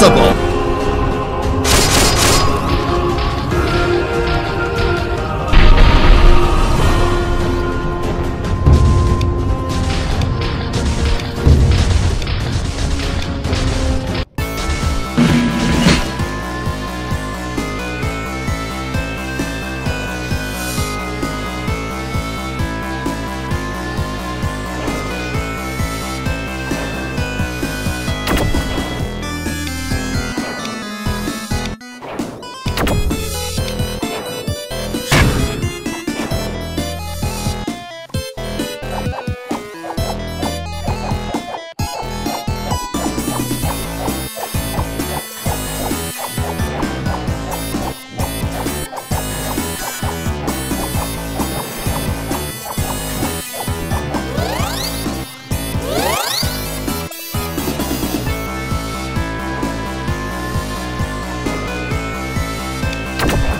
impossible!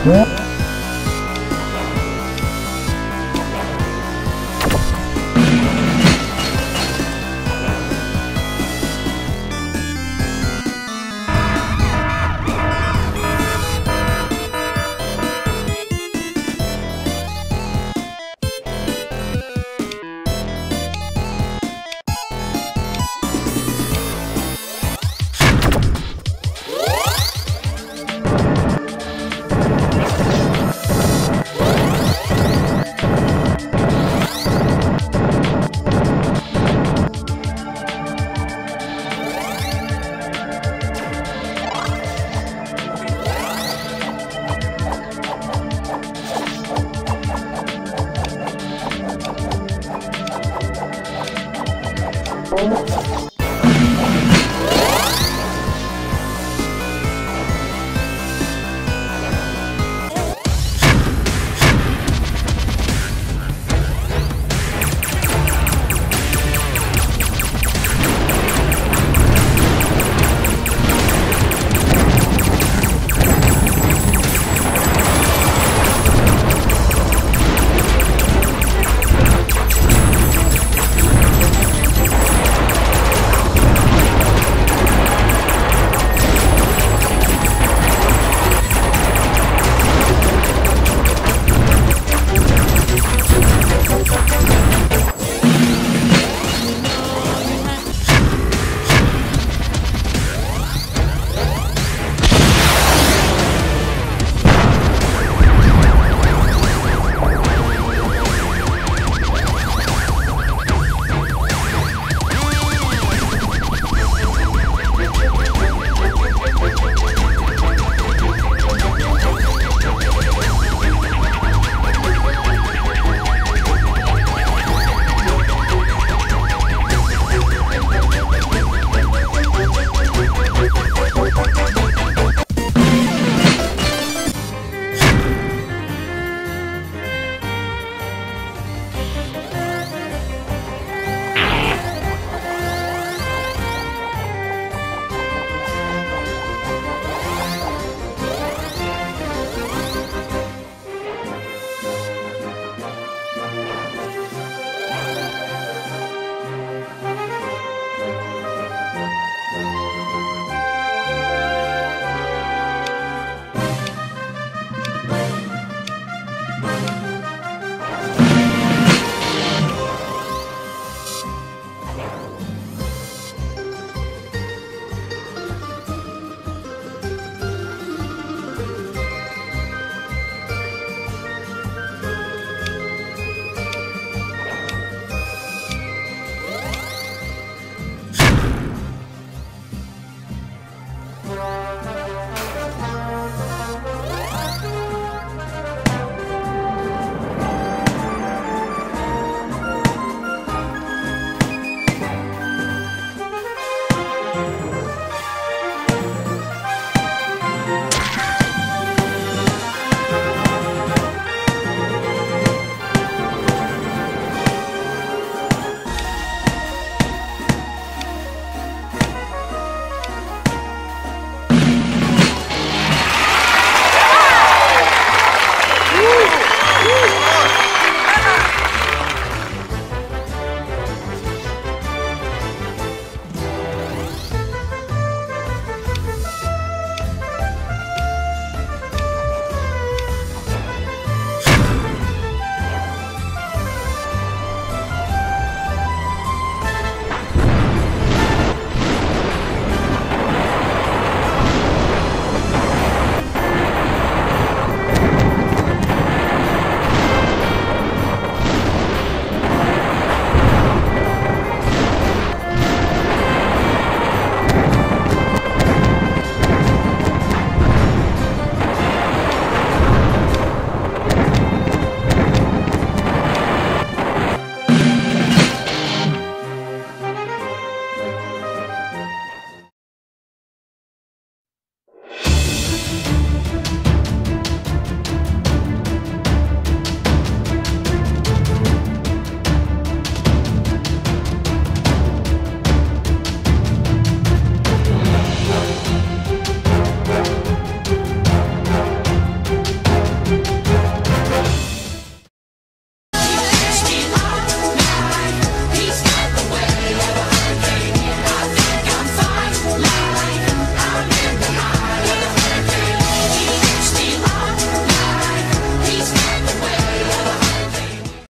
Yeah.